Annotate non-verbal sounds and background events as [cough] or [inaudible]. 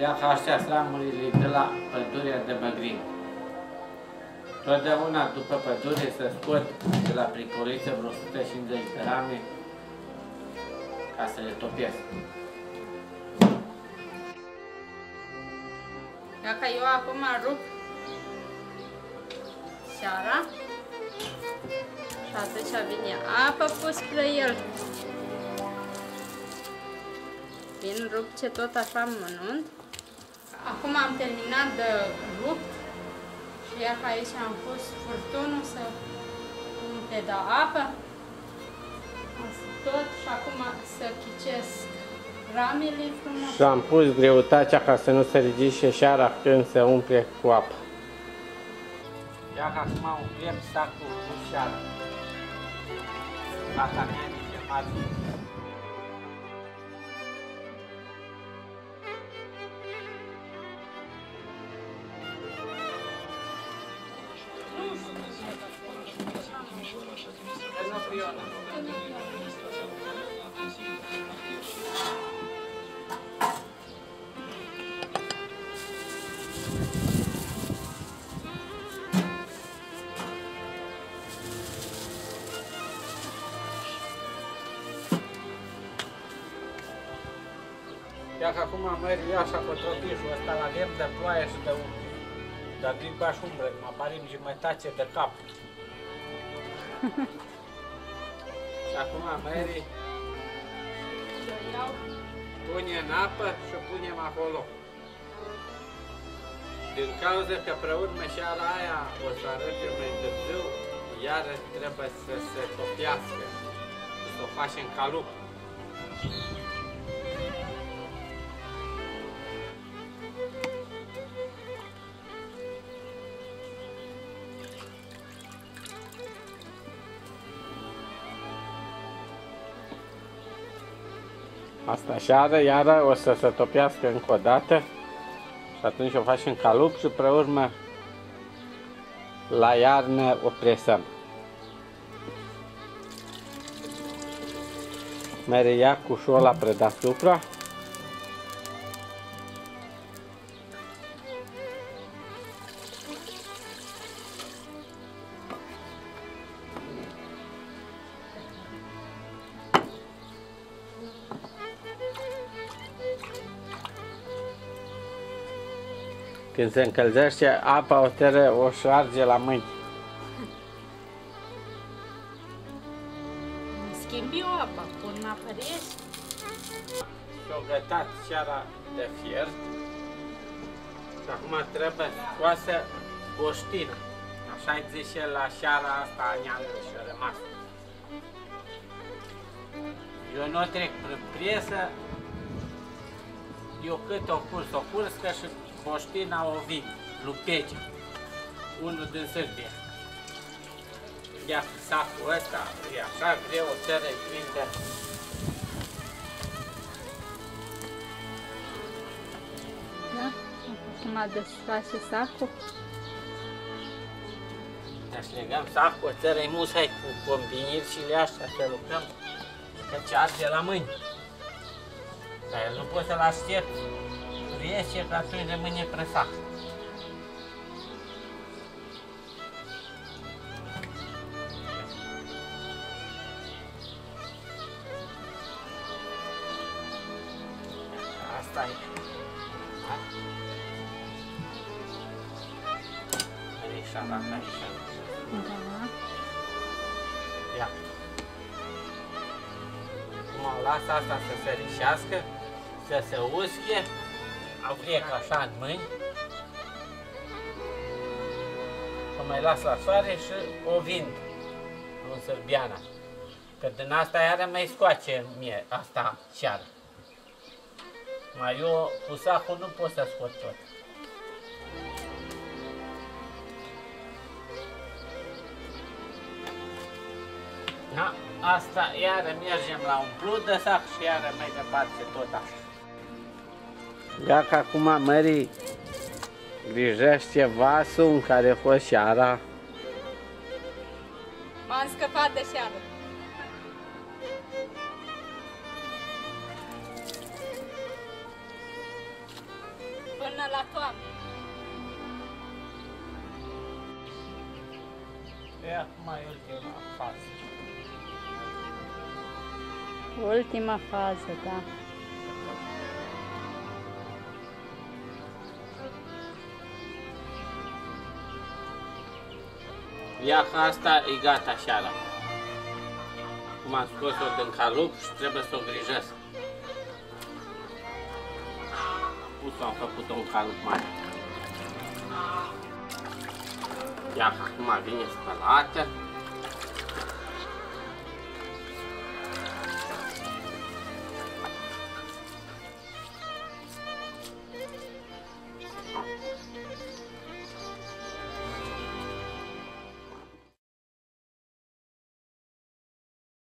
Ia ca astea slamurile de la pădurea de Băgrin. Totdeauna după pădure să scot de la pricoliță vreo 150 de rame ca să le topesc. Dacă eu acum rup seara și atunci vine apă pus spre el. Vin rup ce tot așa mănunt. Acum am terminat de rupt și iar aici am pus furtunul să umple de apă. Asta tot și acum să chicesc ramele frumos. Și am pus greutatea ca să nu se ridice șara când se umple cu apă. Ia că acum umplem sacul cu șară. Asta mie niște mari. Ia că acum merg eu așa pe tropișul ăsta la lemn de ploaie și de umbre. Dar din baș umbră, mă aparim jumătate de cap. [laughs] și acum merg, pune în apă și o punem acolo. Din cauza că pe urmă și ala aia o să arăte mai târziu, iar trebuie să se topiască, să o facem calup. Asta șară, iară o să se topească încă o dată și atunci o facem calup și pe urmă la iarnă o presăm. Mere ia cu șola pe deasupra. Când se încălzește apa, o teră o șarge la mâini. Schimbi o apă, pun apă rece. Și-o gătat seara de fiert și acum trebuie scoasă boștina. Așa îi zice la seara asta a neamului și-a rămas. Eu nu trec prin presă, eu cât o curs, o curs, că și boștina o vin, lupege, unul din Sârbia. Ia sacul ăsta, e așa greu, o țără prinde. Da? Acum desface sacul. Deci legăm sacul, o țără musai cu combiniri și le așa să lucrăm, că ce arde la mâini. Dar el nu poți să-l aștept rece, că atunci rămâne presat. Asta e. Da? Așa, așa, așa. Da. Ia. Acum las asta să se rișească, să se usche, avrec așa în mâini. O mai las la soare și o vind în sârbiana. Că din asta iară mai scoace mie asta seara. Mai eu cu sacul nu pot să scot tot. Da, asta iară mergem la umplut de sac și iară mai departe tot așa. Ia că acum mării Grijește vasul în care a fost seara. M-am scăpat de seară. Până la toamnă. E acum e ultima fază. Ultima fază, da. Ia că asta e gata seara. Cum am scos-o din calup și trebuie să o grijesc. Pus-o, am făcut un calup mare. Ia că acum vine spălată.